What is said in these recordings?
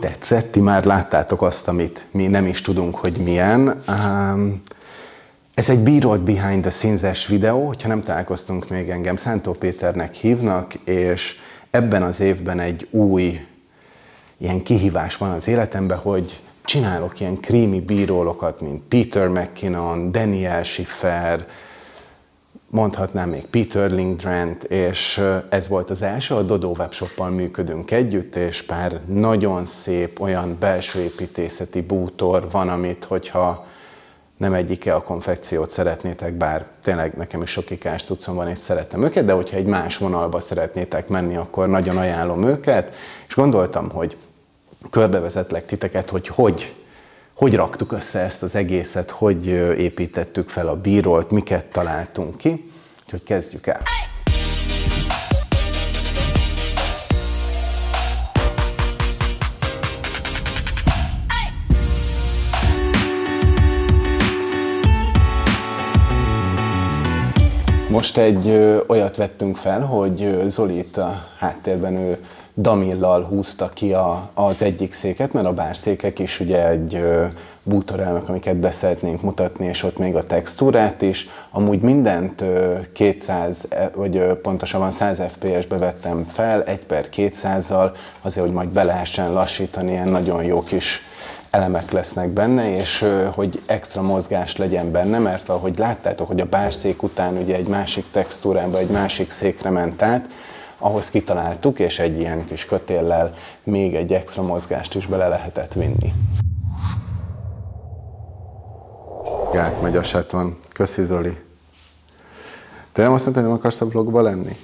tetszett? Ti már láttátok azt, amit mi nem is tudunk, hogy milyen. Um, ez egy bírót behind the scenes videó, hogyha nem találkoztunk még engem, Szántó Péternek hívnak, és ebben az évben egy új ilyen kihívás van az életemben, hogy csinálok ilyen krími bírólokat, mint Peter McKinnon, Daniel Schiffer, mondhatnám még Peter Lindgrant, és ez volt az első, a Dodo webshoppal működünk együtt, és pár nagyon szép olyan belső építészeti bútor van, amit hogyha nem egyike a konfekciót szeretnétek, bár tényleg nekem is sok ikás tudszom van, és szeretem őket, de hogyha egy más vonalba szeretnétek menni, akkor nagyon ajánlom őket, és gondoltam, hogy körbevezetlek titeket, hogy hogy, hogy raktuk össze ezt az egészet, hogy építettük fel a bírót, miket találtunk ki, úgyhogy kezdjük el. Most egy olyat vettünk fel, hogy Zoli itt a háttérben ő Damillal húzta ki a, az egyik széket, mert a bárszékek is ugye egy bútorelmek, amiket beszeretnénk mutatni, és ott még a textúrát is. Amúgy mindent ö, 200, e, vagy pontosabban 100 FPS-be vettem fel, 1 per 200-zal, azért, hogy majd be lehessen lassítani, ilyen nagyon jó kis elemek lesznek benne, és hogy extra mozgás legyen benne, mert ahogy láttátok, hogy a bárszék után ugye egy másik textúrába, egy másik székre ment át, ahhoz kitaláltuk, és egy ilyen kis kötéllel még egy extra mozgást is bele lehetett vinni. Gák megy a seton. Köszi Zoli. Te nem azt mondtad, hogy nem akarsz a vlogba lenni?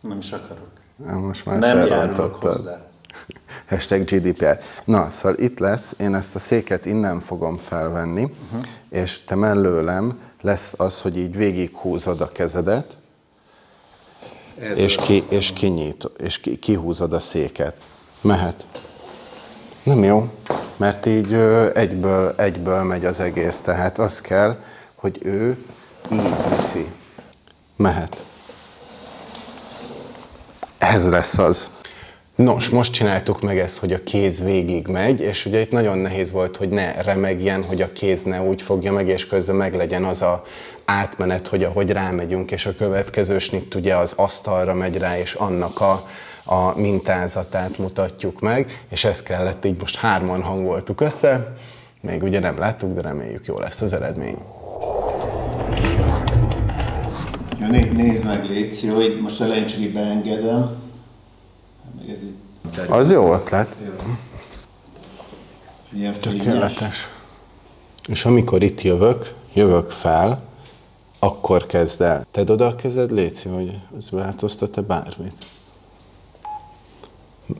Nem is akarok. Most már Nem járulok felrontottad. hozzá. Hashtag GDPR. Na, szóval itt lesz, én ezt a széket innen fogom felvenni, uh-huh. és te mellőlem lesz az, hogy így végighúzod a kezedet, Ez és, ki, és kinyit, és ki, kihúzod a széket. Mehet. Nem jó, mert így egyből, egyből megy az egész, tehát az kell, hogy ő így viszi. Mehet. Ez lesz az. Nos, most csináltuk meg ezt, hogy a kéz végig megy, és ugye itt nagyon nehéz volt, hogy ne remegjen, hogy a kéz ne úgy fogja meg, és közben meg legyen az a átmenet, hogy ahogy rámegyünk, és a következő snitt ugye az asztalra megy rá, és annak a, a mintázatát mutatjuk meg, és ezt kellett így most hárman hangoltuk össze, még ugye nem láttuk, de reméljük jó lesz az eredmény. Ja, né, nézd meg, Léci, hogy most elején csak így beengedem. Meg ez így Az jó ötlet. ilyen. Tökéletes. És amikor itt jövök, jövök fel, akkor kezd el. Tedd oda a kezed, Léci, hogy ez változtat-e bármit.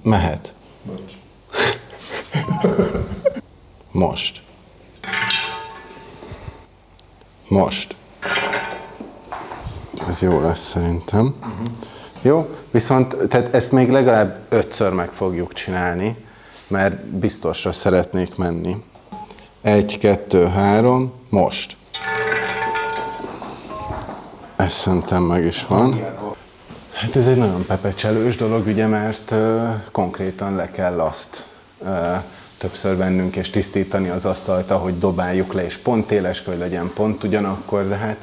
Mehet. Bocs. Most. Most. Ez jó lesz szerintem. Uh-huh. Jó, viszont tehát ezt még legalább ötször meg fogjuk csinálni, mert biztosra szeretnék menni. Egy, kettő, három, most. Ez szerintem meg is van. Hát ez egy nagyon pepecselős dolog, ugye, mert uh, konkrétan le kell azt uh, többször vennünk és tisztítani az asztalt, ahogy dobáljuk le, és pont éles, hogy legyen pont ugyanakkor, de hát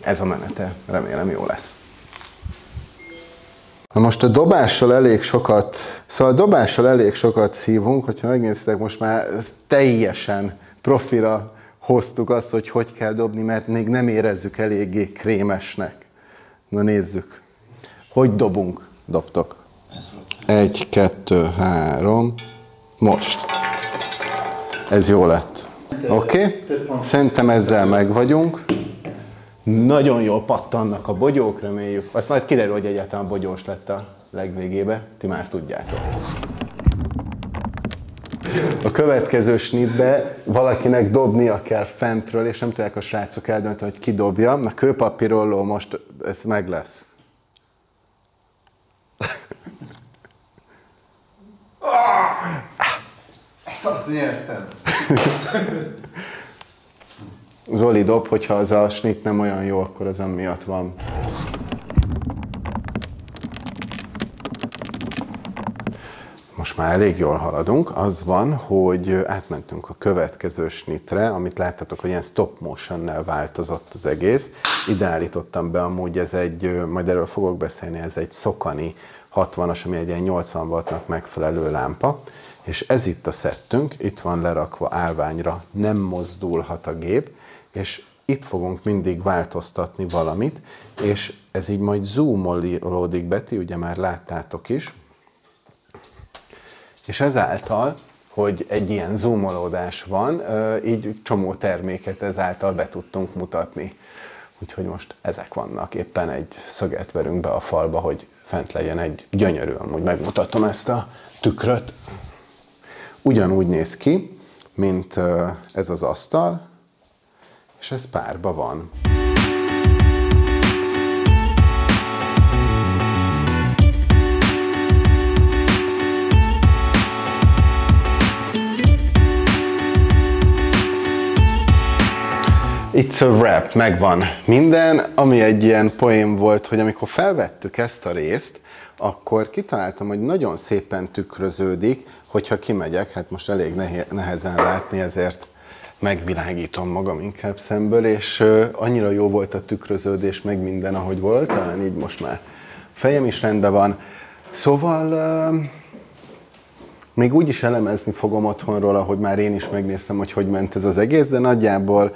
ez a menete, remélem jó lesz. Na most a dobással elég sokat, szóval a dobással elég sokat szívunk, hogyha megnéztek, most már teljesen profira hoztuk azt, hogy hogy kell dobni, mert még nem érezzük eléggé krémesnek. Na nézzük. Hogy dobunk? Dobtok. Egy, kettő, három, most. Ez jó lett. Oké? Okay? Szerintem ezzel meg vagyunk. Nagyon jól pattannak a bogyók, reméljük. Azt majd kiderül, hogy egyáltalán bogyós lett a legvégébe. Ti már tudjátok. A következő snitbe valakinek dobnia kell fentről, és nem tudják a srácok eldönteni, hogy ki dobja. Na kőpapírolló most ez meg lesz. Ezt azt nyertem. Zoli dob, hogyha az a snit nem olyan jó, akkor az amiatt van. Most már elég jól haladunk, az van, hogy átmentünk a következő snitre, amit láttatok, hogy ilyen stop motion-nel változott az egész. Ide állítottam be, amúgy ez egy, majd erről fogok beszélni, ez egy Szokani 60-as, ami egy ilyen 80 wattnak megfelelő lámpa, és ez itt a szettünk, itt van lerakva állványra, nem mozdulhat a gép, és itt fogunk mindig változtatni valamit, és ez így majd zoomolódik, Beti, ugye már láttátok is, és ezáltal, hogy egy ilyen zoomolódás van, így csomó terméket ezáltal be tudtunk mutatni. Úgyhogy most ezek vannak, éppen egy szöget verünk be a falba, hogy fent legyen egy gyönyörű, amúgy megmutatom ezt a tükröt. Ugyanúgy néz ki, mint ez az asztal, és ez párba van. It's a rap, megvan minden, ami egy ilyen poém volt, hogy amikor felvettük ezt a részt, akkor kitaláltam, hogy nagyon szépen tükröződik, hogyha kimegyek, hát most elég nehezen látni, ezért megvilágítom magam inkább szemből, és annyira jó volt a tükröződés, meg minden, ahogy volt, talán így most már fejem is rendben van. Szóval még úgy is elemezni fogom otthonról, ahogy már én is megnéztem, hogy hogy ment ez az egész, de nagyjából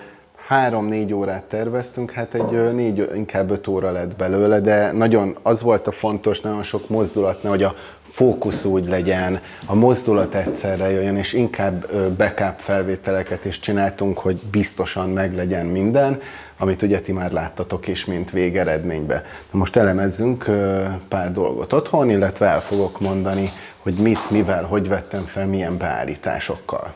három-négy órát terveztünk, hát egy négy, inkább öt óra lett belőle, de nagyon az volt a fontos, nagyon sok mozdulat, hogy a fókusz úgy legyen, a mozdulat egyszerre jöjjön, és inkább backup felvételeket is csináltunk, hogy biztosan meg legyen minden, amit ugye ti már láttatok is, mint végeredménybe. Na most elemezzünk pár dolgot otthon, illetve el fogok mondani, hogy mit, mivel, hogy vettem fel, milyen beállításokkal.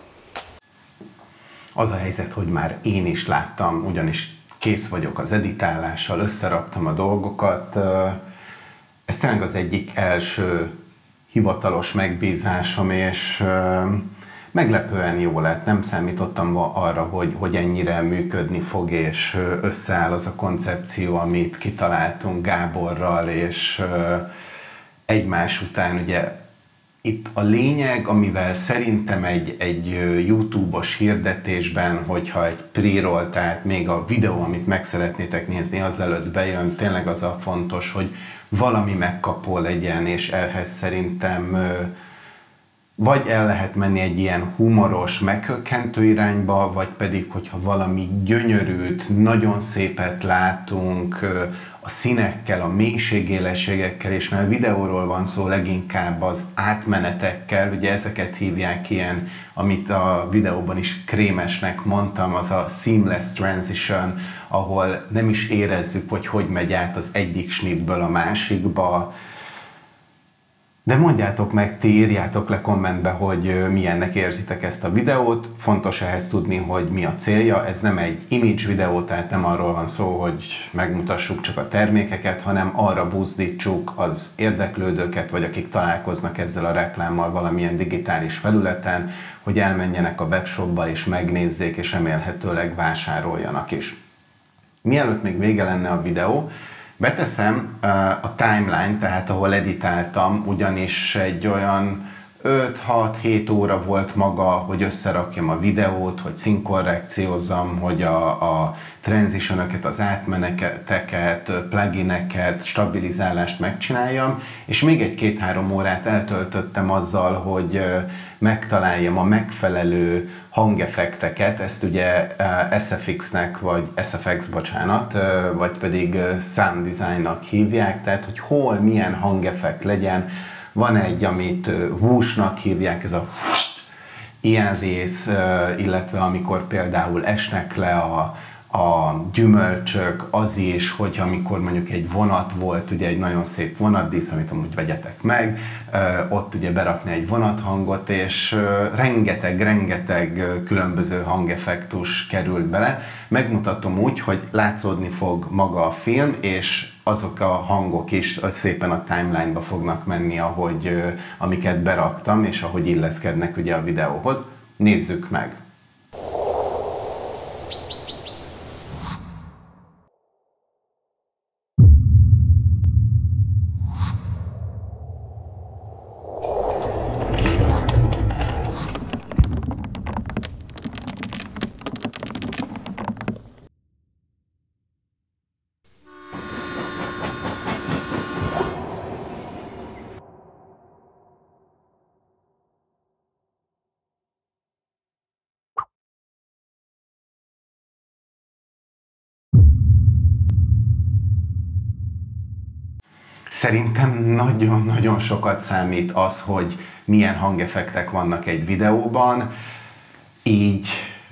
Az a helyzet, hogy már én is láttam, ugyanis kész vagyok az editálással, összeraktam a dolgokat. Ez tényleg az egyik első hivatalos megbízásom, és meglepően jó lett. Nem számítottam arra, hogy, hogy ennyire működni fog, és összeáll az a koncepció, amit kitaláltunk Gáborral, és egymás után ugye itt a lényeg, amivel szerintem egy, egy YouTube-os hirdetésben, hogyha egy pre tehát még a videó, amit meg szeretnétek nézni, azelőtt bejön, tényleg az a fontos, hogy valami megkapó legyen, és ehhez szerintem vagy el lehet menni egy ilyen humoros, meghökkentő irányba, vagy pedig, hogyha valami gyönyörűt, nagyon szépet látunk, a színekkel, a mélységélességekkel, és mert videóról van szó leginkább az átmenetekkel, ugye ezeket hívják ilyen, amit a videóban is krémesnek mondtam, az a seamless transition, ahol nem is érezzük, hogy hogy megy át az egyik snitből a másikba, de mondjátok meg, ti írjátok le kommentbe, hogy milyennek érzitek ezt a videót. Fontos ehhez tudni, hogy mi a célja. Ez nem egy image videó, tehát nem arról van szó, hogy megmutassuk csak a termékeket, hanem arra buzdítsuk az érdeklődőket, vagy akik találkoznak ezzel a reklámmal valamilyen digitális felületen, hogy elmenjenek a webshopba és megnézzék, és remélhetőleg vásároljanak is. Mielőtt még vége lenne a videó, Beteszem a timeline, tehát ahol editáltam, ugyanis egy olyan 5-6-7 óra volt maga, hogy összerakjam a videót, hogy színkorrekciózzam, hogy a, a transitionöket, az átmeneteket, plugineket, stabilizálást megcxináljam, és még egy-két-három órát eltöltöttem azzal, hogy megtaláljam a megfelelő hangeffekteket, ezt ugye SFX-nek, vagy SFX, bocsánat, vagy pedig sound design-nak hívják, tehát hogy hol milyen hangeffekt legyen, van egy, amit húsnak hívják, ez a ilyen rész, illetve amikor például esnek le a, a gyümölcsök, az is, hogy amikor mondjuk egy vonat volt, ugye egy nagyon szép vonatdísz, amit amúgy vegyetek meg, ott ugye berakni egy vonathangot, és rengeteg-rengeteg különböző hangeffektus került bele. Megmutatom úgy, hogy látszódni fog maga a film, és azok a hangok is szépen a timeline-ba fognak menni, ahogy, amiket beraktam, és ahogy illeszkednek ugye a videóhoz. Nézzük meg! Szerintem nagyon-nagyon sokat számít az, hogy milyen hangeffektek vannak egy videóban, így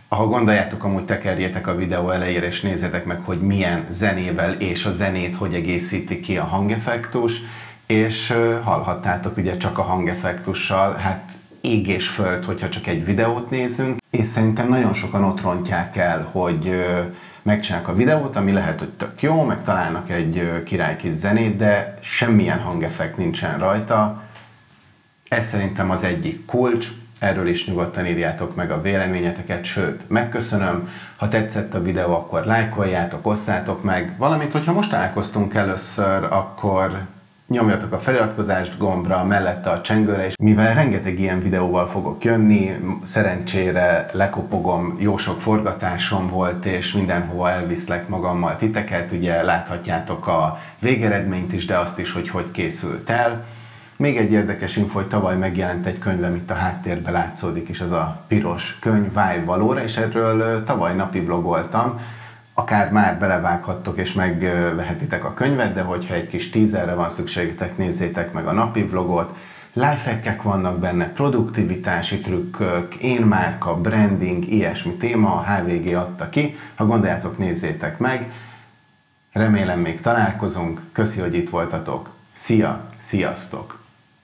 ha gondoljátok, amúgy tekerjétek a videó elejére, és nézzétek meg, hogy milyen zenével és a zenét hogy egészíti ki a hangeffektus, és hallhattátok ugye csak a hangeffektussal, hát ég és föld, hogyha csak egy videót nézünk, és szerintem nagyon sokan ott rontják el, hogy megcsinálják a videót, ami lehet, hogy tök jó, meg találnak egy király kis zenét, de semmilyen hangeffekt nincsen rajta. Ez szerintem az egyik kulcs, erről is nyugodtan írjátok meg a véleményeteket, sőt, megköszönöm, ha tetszett a videó, akkor lájkoljátok, osszátok meg, valamint, hogyha most találkoztunk először, akkor nyomjatok a feliratkozást gombra, mellette a csengőre, és mivel rengeteg ilyen videóval fogok jönni, szerencsére lekopogom, jó sok forgatásom volt, és mindenhova elviszlek magammal titeket, ugye láthatjátok a végeredményt is, de azt is, hogy hogy készült el. Még egy érdekes info, hogy tavaly megjelent egy könyvem, itt a háttérben látszódik, és az a piros könyv Vibe Valóra, és erről tavaly napi vlogoltam, akár már belevághattok és megvehetitek a könyvet, de hogyha egy kis tízerre van szükségetek, nézzétek meg a napi vlogot. Lifehackek vannak benne, produktivitási trükkök, én márka, branding, ilyesmi téma, a HVG adta ki. Ha gondoljátok, nézzétek meg. Remélem még találkozunk. Köszi, hogy itt voltatok. Szia, sziasztok!